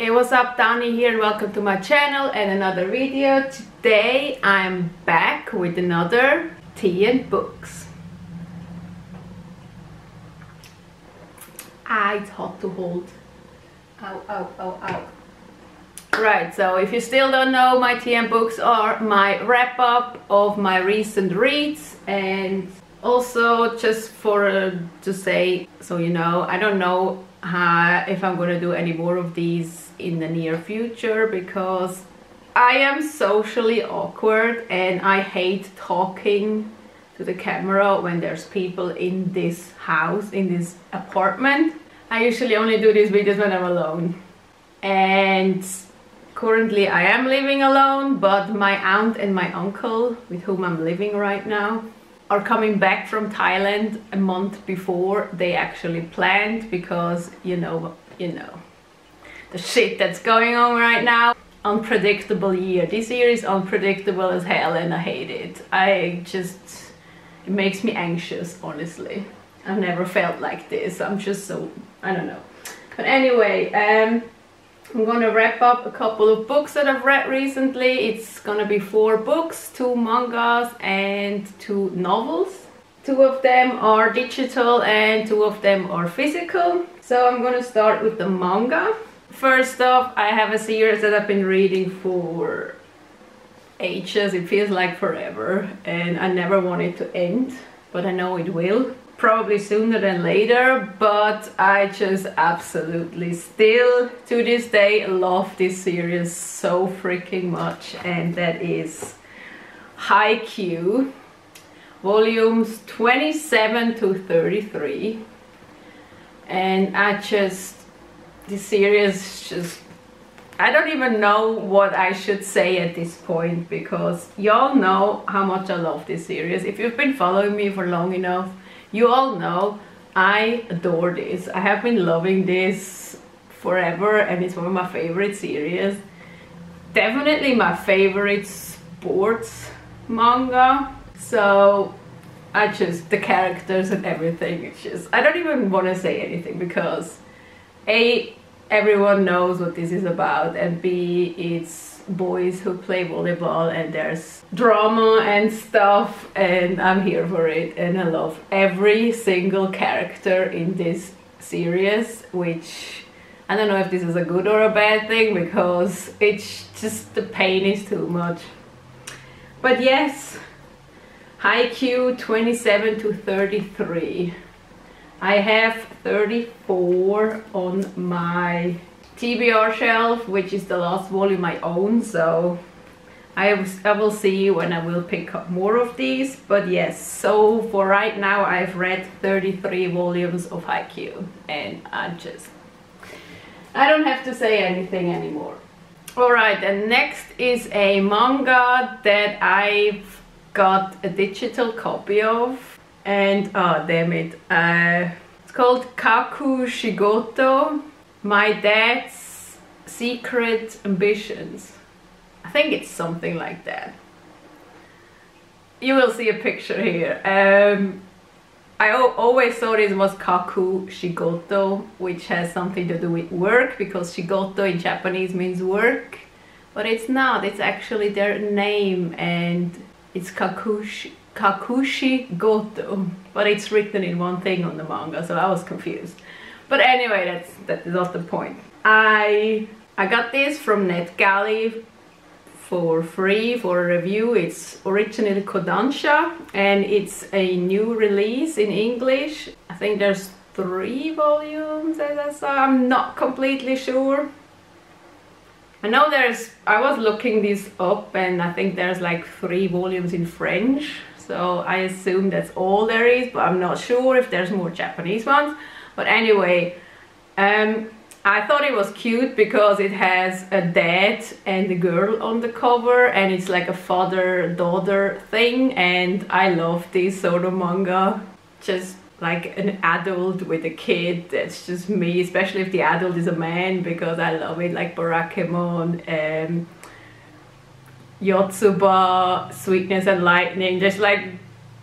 Hey what's up Dani here and welcome to my channel and another video. Today I'm back with another tea and books. Ah it's hot to hold. Ow ow ow ow. Right, so if you still don't know, my tea and books are my wrap up of my recent reads and also just for uh, to say so you know I don't know uh, if I'm gonna do any more of these in the near future because I am socially awkward and I hate talking to the camera when there's people in this house, in this apartment. I usually only do these videos when I'm alone. And currently I am living alone, but my aunt and my uncle, with whom I'm living right now, are coming back from Thailand a month before they actually planned because, you know, you know, the shit that's going on right now. Unpredictable year. This year is unpredictable as hell and I hate it. I just, it makes me anxious, honestly. I've never felt like this. I'm just so, I don't know. But anyway, um, I'm gonna wrap up a couple of books that I've read recently. It's gonna be four books, two mangas and two novels. Two of them are digital and two of them are physical. So I'm gonna start with the manga. First off, I have a series that I've been reading for ages. It feels like forever and I never want it to end, but I know it will. Probably sooner than later, but I just absolutely still to this day love this series so freaking much and that is Haikyuu volumes 27 to 33 and I just this series just I don't even know what I should say at this point because y'all know how much I love this series. If you've been following me for long enough, you all know I adore this. I have been loving this forever and it's one of my favorite series. Definitely my favorite sports manga. So I just, the characters and everything, it's just, I don't even want to say anything because A, everyone knows what this is about and B it's boys who play volleyball and there's drama and stuff and I'm here for it and I love every single character in this series which I don't know if this is a good or a bad thing because it's just the pain is too much. But yes Haikyuu 27 to 33 I have 34 on my TBR shelf, which is the last volume I own, so I, I will see when I will pick up more of these. But yes, so for right now I've read 33 volumes of Haikyuu and I just, I don't have to say anything anymore. Alright, and next is a manga that I've got a digital copy of and oh damn it uh, it's called Kaku Shigoto. My Dad's Secret Ambitions. I think it's something like that. You will see a picture here. Um, I always thought it was Kaku Shigoto which has something to do with work because Shigoto in Japanese means work. But it's not. It's actually their name and it's Kakushi Kakushi Goto, but it's written in one thing on the manga, so I was confused. But anyway, that's that's not the point. I I got this from NetGalley for free for a review. It's originally Kodansha and it's a new release in English. I think there's three volumes as. I'm not completely sure. I know there's, I was looking this up and I think there's like three volumes in French so I assume that's all there is but I'm not sure if there's more Japanese ones. But anyway um, I thought it was cute because it has a dad and a girl on the cover and it's like a father-daughter thing and I love this sort of manga. Just like an adult with a kid that's just me especially if the adult is a man because I love it like Barakamon um, Yotsuba, Sweetness and Lightning, just like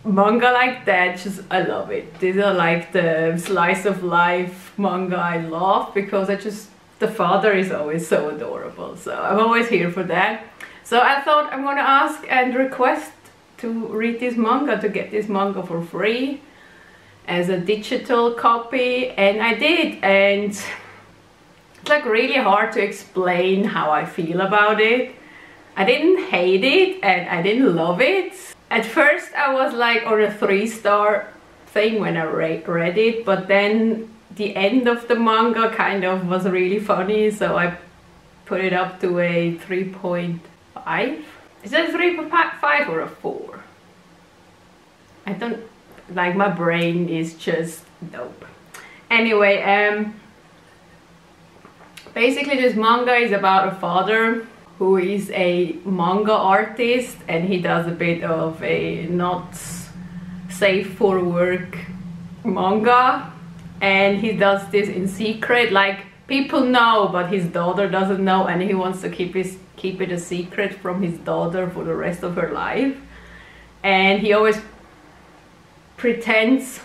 manga like that, just I love it. These are like the slice of life manga I love because I just the father is always so adorable. So I'm always here for that. So I thought I'm gonna ask and request to read this manga, to get this manga for free as a digital copy and I did and it's like really hard to explain how I feel about it. I didn't hate it and I didn't love it. At first I was like on a three star thing when I re read it but then the end of the manga kind of was really funny so I put it up to a 3.5. Is it a 3.5 or a 4? I don't like my brain is just dope anyway um basically this manga is about a father who is a manga artist and he does a bit of a not safe for work manga. And he does this in secret. Like people know but his daughter doesn't know and he wants to keep his keep it a secret from his daughter for the rest of her life. And he always pretends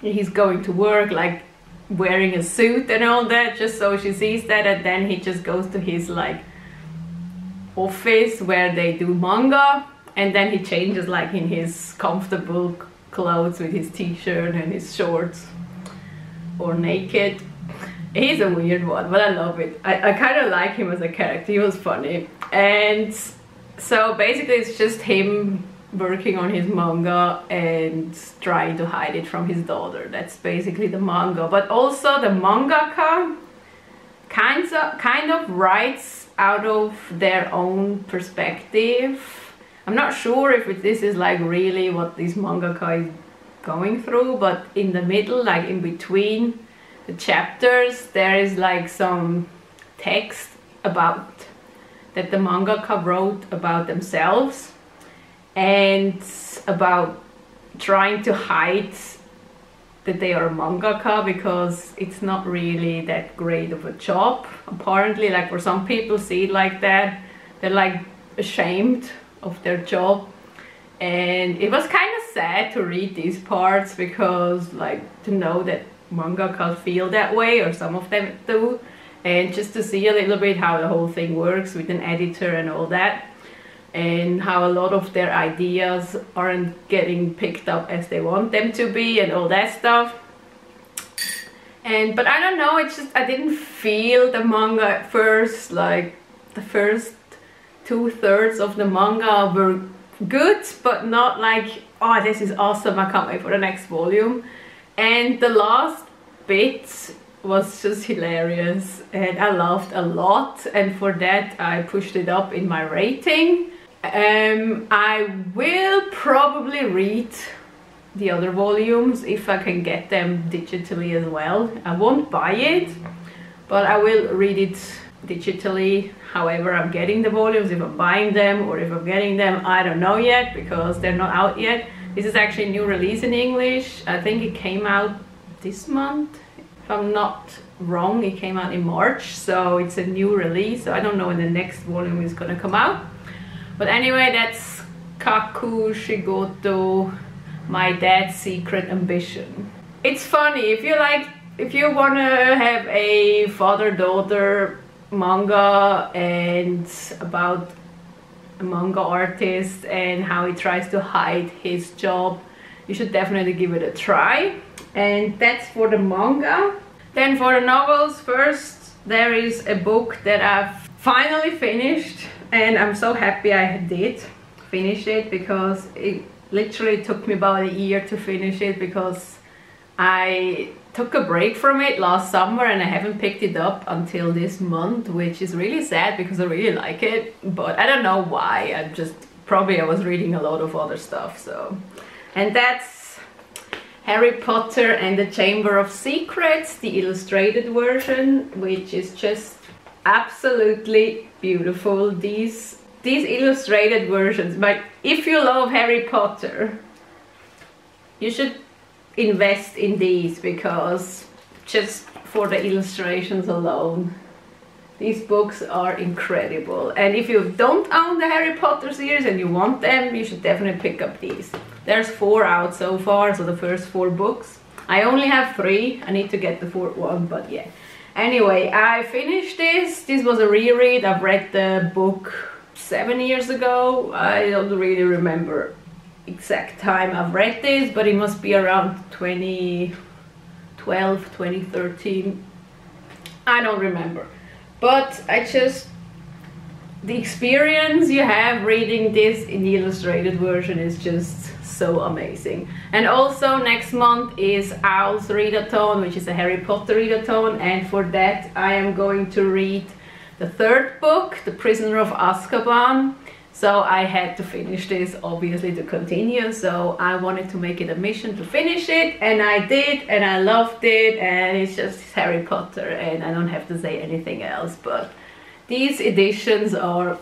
he's going to work like wearing a suit and all that just so she sees that and then he just goes to his like office where they do manga and then he changes like in his comfortable clothes with his t-shirt and his shorts or naked he's a weird one but I love it I, I kind of like him as a character he was funny and so basically it's just him working on his manga and trying to hide it from his daughter. That's basically the manga. But also the mangaka kind of kind of writes out of their own perspective. I'm not sure if this is like really what this mangaka is going through, but in the middle, like in between the chapters, there is like some text about that the mangaka wrote about themselves and about trying to hide that they are mangaka because it's not really that great of a job. Apparently like for some people see it like that. They're like ashamed of their job. And it was kind of sad to read these parts because like to know that mangaka feel that way or some of them do. And just to see a little bit how the whole thing works with an editor and all that and how a lot of their ideas aren't getting picked up as they want them to be and all that stuff. And but I don't know it's just I didn't feel the manga at first like the first two-thirds of the manga were good but not like oh this is awesome I can't wait for the next volume. And the last bit was just hilarious and I laughed a lot and for that I pushed it up in my rating um, I will probably read the other volumes if I can get them digitally as well. I won't buy it, but I will read it digitally however I'm getting the volumes, if I'm buying them or if I'm getting them, I don't know yet because they're not out yet. This is actually a new release in English. I think it came out this month. If I'm not wrong, it came out in March, so it's a new release. So I don't know when the next volume is gonna come out. But anyway, that's Kaku Shigoto, my dad's secret ambition. It's funny, if you like, if you wanna have a father-daughter manga and about a manga artist and how he tries to hide his job, you should definitely give it a try. And that's for the manga. Then for the novels, first there is a book that I've finally finished and I'm so happy I did finish it because it literally took me about a year to finish it because I took a break from it last summer and I haven't picked it up until this month which is really sad because I really like it but I don't know why. I just probably I was reading a lot of other stuff so. And that's Harry Potter and the Chamber of Secrets the illustrated version which is just absolutely beautiful. These these illustrated versions but if you love Harry Potter you should invest in these because just for the illustrations alone these books are incredible. And if you don't own the Harry Potter series and you want them you should definitely pick up these. There's four out so far so the first four books. I only have three. I need to get the fourth one but yeah Anyway, I finished this. This was a reread. I've read the book seven years ago. I don't really remember exact time I've read this, but it must be around 2012, 2013. I don't remember. But I just the experience you have reading this in the illustrated version is just so amazing. And also next month is Owl's Readathon, which is a Harry Potter readathon, and for that I am going to read the third book, The Prisoner of Azkaban. So I had to finish this obviously to continue, so I wanted to make it a mission to finish it, and I did, and I loved it, and it's just Harry Potter, and I don't have to say anything else, but these editions are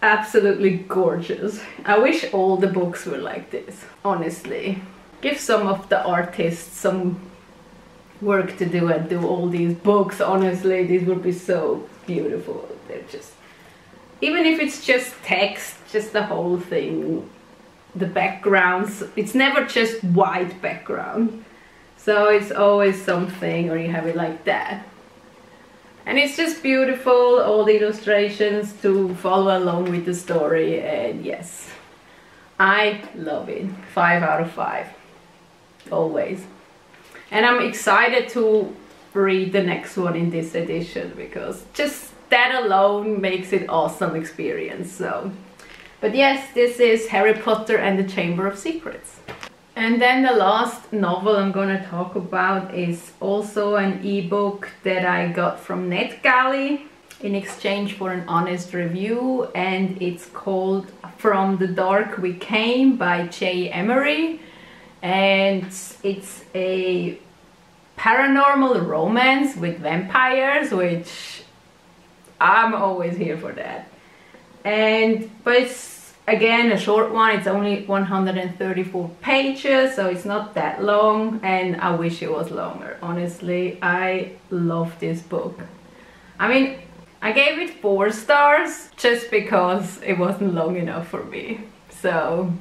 absolutely gorgeous. I wish all the books were like this, honestly. Give some of the artists some work to do and do all these books, honestly, these would be so beautiful. They're just, even if it's just text, just the whole thing, the backgrounds, it's never just white background. So it's always something, or you have it like that and it's just beautiful all the illustrations to follow along with the story and yes I love it. Five out of five always. And I'm excited to read the next one in this edition because just that alone makes it awesome experience so. But yes this is Harry Potter and the Chamber of Secrets and then the last novel I'm gonna talk about is also an ebook that I got from NetGalley in exchange for an honest review and it's called From the Dark We Came by J. Emery. And it's a paranormal romance with vampires which I'm always here for that. And but it's again a short one it's only 134 pages so it's not that long and I wish it was longer. Honestly I love this book. I mean I gave it four stars just because it wasn't long enough for me. So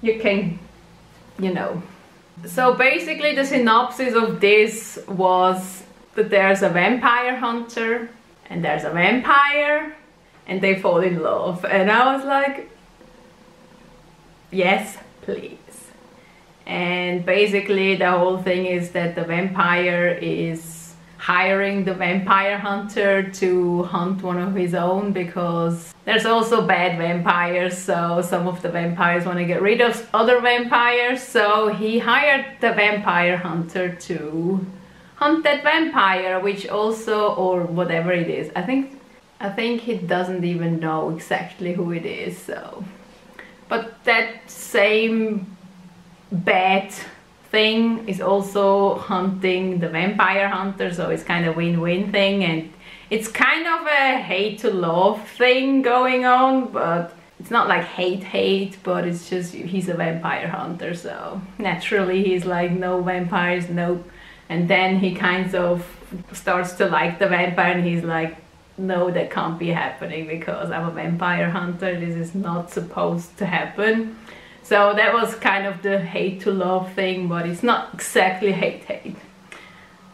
you can you know. So basically the synopsis of this was that there's a vampire hunter and there's a vampire and they fall in love. And I was like yes please. And basically the whole thing is that the vampire is hiring the vampire hunter to hunt one of his own because there's also bad vampires so some of the vampires want to get rid of other vampires. So he hired the vampire hunter to hunt that vampire which also or whatever it is I think I think he doesn't even know exactly who it is, so... But that same bad thing is also hunting the vampire hunter, so it's kind of win-win thing, and it's kind of a hate-to-love thing going on, but it's not like hate-hate, but it's just he's a vampire hunter, so naturally he's like, no vampires, nope. And then he kind of starts to like the vampire and he's like, no that can't be happening because I'm a vampire hunter. This is not supposed to happen. So that was kind of the hate to love thing but it's not exactly hate hate.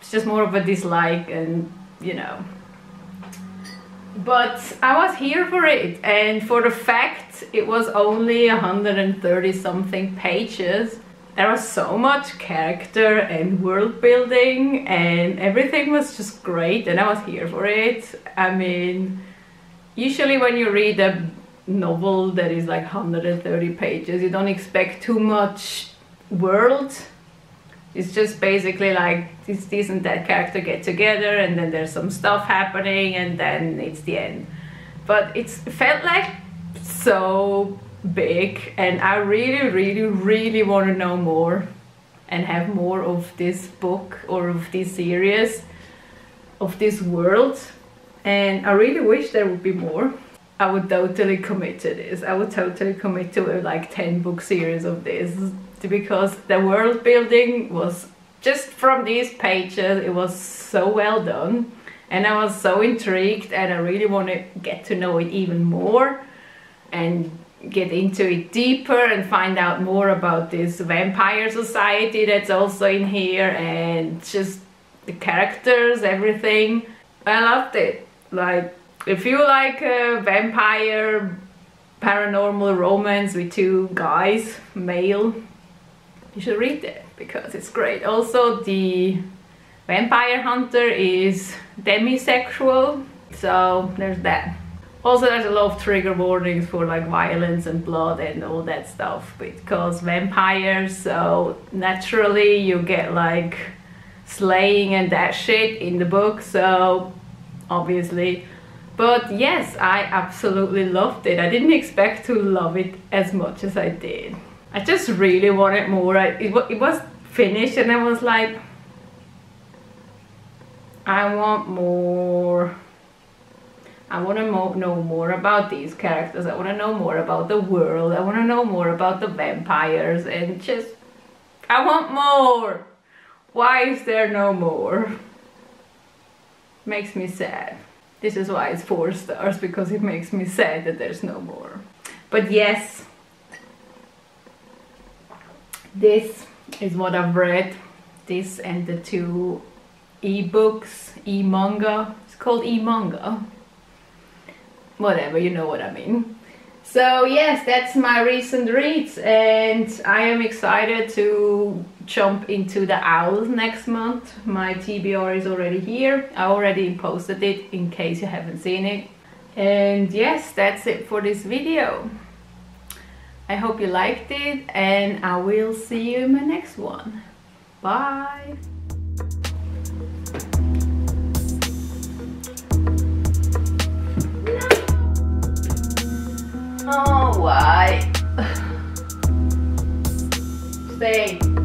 It's just more of a dislike and you know. But I was here for it and for the fact it was only 130 something pages there was so much character and world building and everything was just great and I was here for it. I mean, usually when you read a novel that is like 130 pages, you don't expect too much world. It's just basically like this, this and that character get together and then there's some stuff happening and then it's the end. But it felt like so big and I really really really want to know more and have more of this book or of this series of this world and I really wish there would be more. I would totally commit to this. I would totally commit to a like 10 book series of this because the world building was just from these pages it was so well done and I was so intrigued and I really want to get to know it even more and get into it deeper and find out more about this vampire society that's also in here and just the characters, everything. I loved it. Like, if you like a vampire paranormal romance with two guys, male, you should read it because it's great. Also, the vampire hunter is demisexual, so there's that. Also, there's a lot of trigger warnings for like violence and blood and all that stuff because vampires, so naturally you get like slaying and that shit in the book, so obviously. But yes, I absolutely loved it. I didn't expect to love it as much as I did. I just really wanted more. I, it, it was finished and I was like, I want more. I want to know more about these characters. I want to know more about the world. I want to know more about the vampires and just, I want more. Why is there no more? Makes me sad. This is why it's four stars, because it makes me sad that there's no more. But yes, this is what I've read. This and the two e-books, e-manga. It's called e-manga. Whatever, you know what I mean. So yes, that's my recent reads and I am excited to jump into the Owls next month. My TBR is already here. I already posted it in case you haven't seen it. And yes, that's it for this video. I hope you liked it and I will see you in my next one. Bye! Bye. Stay.